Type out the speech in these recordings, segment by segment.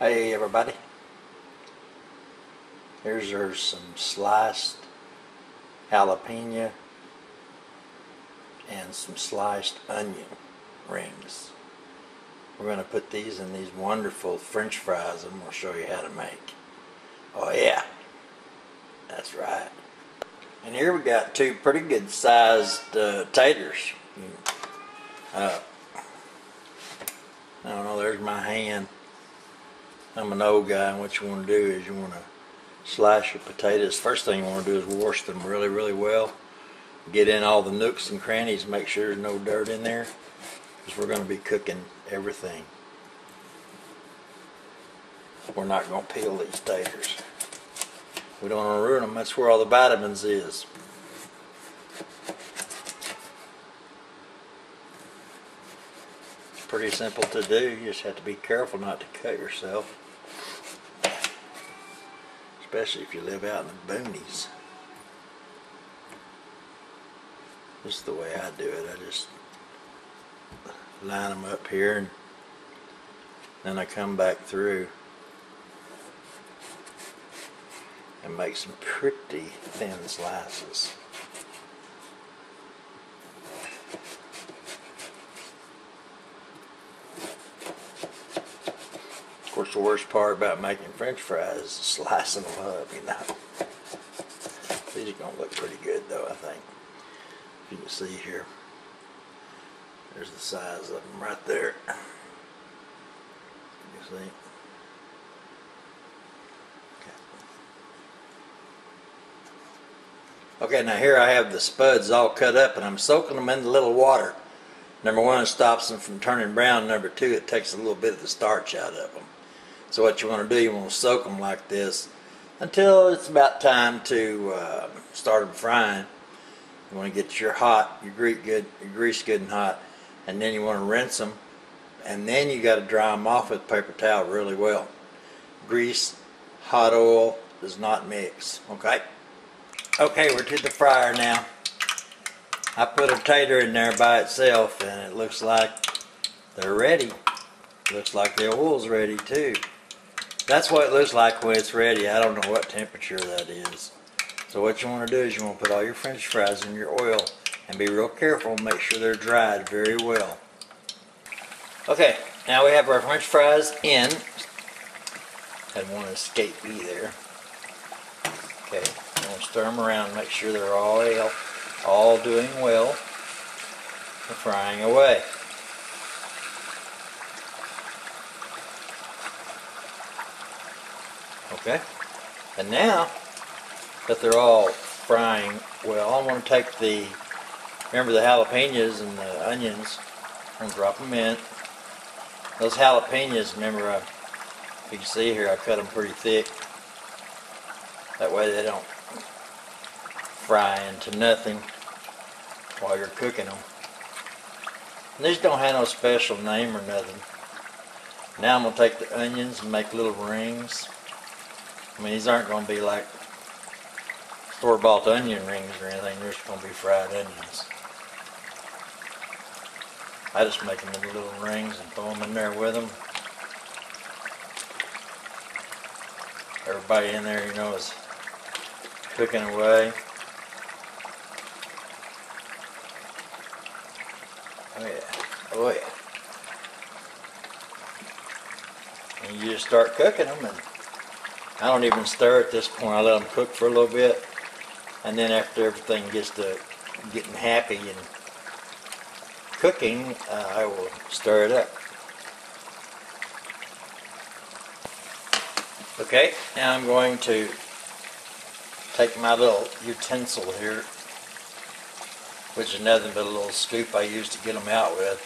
Hey everybody. Here's there's some sliced jalapeno and some sliced onion rings. We're going to put these in these wonderful french fries and we'll show you how to make. Oh yeah. That's right. And here we got two pretty good sized uh, taters. Uh, I don't know, there's my hand. I'm an old guy, and what you want to do is you want to slice your potatoes. First thing you want to do is wash them really, really well. Get in all the nooks and crannies, make sure there's no dirt in there, because we're going to be cooking everything. We're not going to peel these taters. We don't want to ruin them. That's where all the vitamins is. Pretty simple to do. You just have to be careful not to cut yourself. Especially if you live out in the boonies. This is the way I do it. I just line them up here and then I come back through and make some pretty thin slices. Course, the worst part about making french fries is slicing them up, you know. These are going to look pretty good, though, I think. You can see here, there's the size of them right there. You see? Okay, now here I have the spuds all cut up and I'm soaking them in a little water. Number one, it stops them from turning brown. Number two, it takes a little bit of the starch out of them. So what you want to do, you want to soak them like this until it's about time to uh, start them frying. You want to get your hot, your grease good, your grease good and hot, and then you want to rinse them, and then you got to dry them off with paper towel really well. Grease, hot oil does not mix. Okay. Okay, we're to the fryer now. I put a tater in there by itself and it looks like they're ready. Looks like the oil's ready too. That's what it looks like when it's ready. I don't know what temperature that is. So what you want to do is you want to put all your french fries in your oil and be real careful and make sure they're dried very well. Okay, now we have our french fries in. Had one escape me there. Okay, I'm going to stir them around make sure they're all, all doing well. They're frying away. Okay, and now that they're all frying well, I'm going to take the, remember the jalapenos and the onions, to drop them in. Those jalapenos, remember, I, if you can see here, I cut them pretty thick. That way they don't fry into nothing while you're cooking them. And these don't have no special name or nothing. Now I'm going to take the onions and make little rings. I mean, these aren't going to be like store-bought onion rings or anything. They're just going to be fried onions. I just make them into little rings and throw them in there with them. Everybody in there, you know, is cooking away. Oh yeah, oh yeah. And you just start cooking them and I don't even stir at this point. I let them cook for a little bit and then after everything gets to getting happy and cooking, uh, I will stir it up. Okay, now I'm going to take my little utensil here, which is nothing but a little scoop I use to get them out with,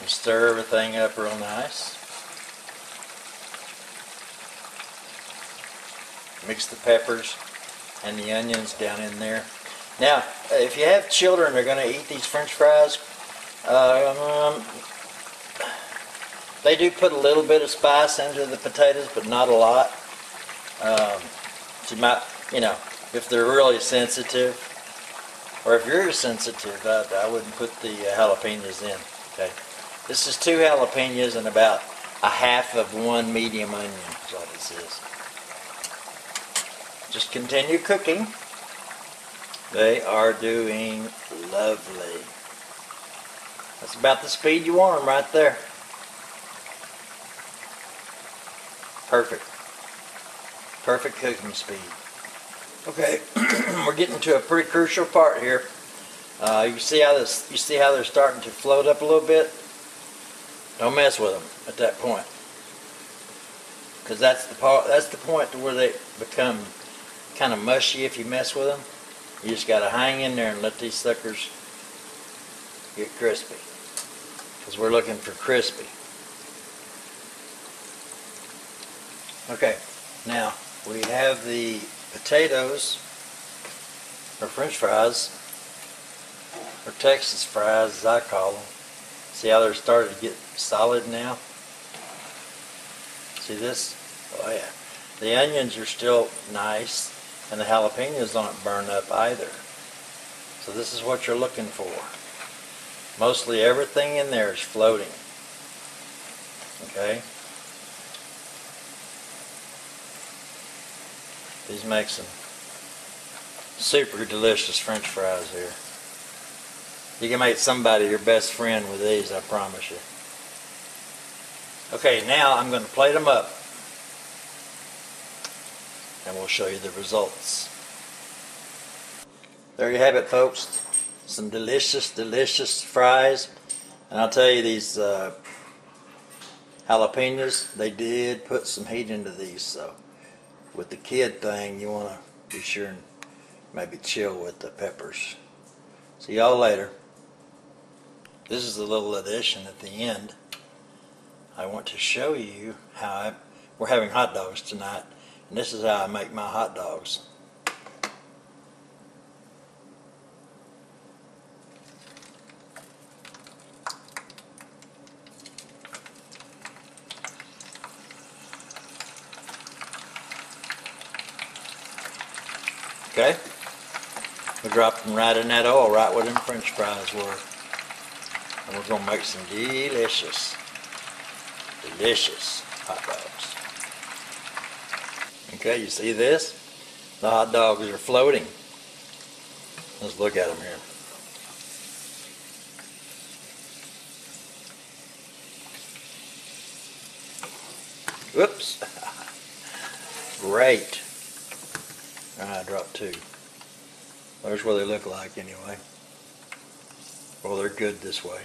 and stir everything up real nice. Mix the peppers and the onions down in there. Now, if you have children that are going to eat these french fries, um, they do put a little bit of spice into the potatoes, but not a lot. Um, you might you know, if they're really sensitive, or if you're sensitive, I, I wouldn't put the uh, jalapenos in. Okay, this is two jalapenos and about a half of one medium onion, is what it says. Just continue cooking. They are doing lovely. That's about the speed you want them right there. Perfect. Perfect cooking speed. Okay, we're getting to a pretty crucial part here. Uh, you see how this? You see how they're starting to float up a little bit? Don't mess with them at that point, because that's the part. That's the point to where they become kind of mushy if you mess with them. You just got to hang in there and let these suckers get crispy, because we're looking for crispy. Okay, now we have the potatoes, or french fries, or Texas fries as I call them. See how they're starting to get solid now? See this? Oh yeah. The onions are still nice, and the jalapenos aren't burned up either. So this is what you're looking for. Mostly everything in there is floating. Okay? These make some super delicious french fries here. You can make somebody your best friend with these, I promise you. Okay, now I'm going to plate them up. And we'll show you the results. There you have it, folks. Some delicious, delicious fries. And I'll tell you, these uh, jalapenos, they did put some heat into these, so with the kid thing, you want to be sure and maybe chill with the peppers. See y'all later. This is a little addition at the end. I want to show you how I, we're having hot dogs tonight, and this is how I make my hot dogs. Okay? We dropped them right in that oil, right where them french fries were. And we're going to make some delicious, delicious hot dogs. Okay, you see this? The hot dogs are floating. Let's look at them here. Whoops. Great. Ah, I dropped two. There's what they look like anyway. Well, they're good this way.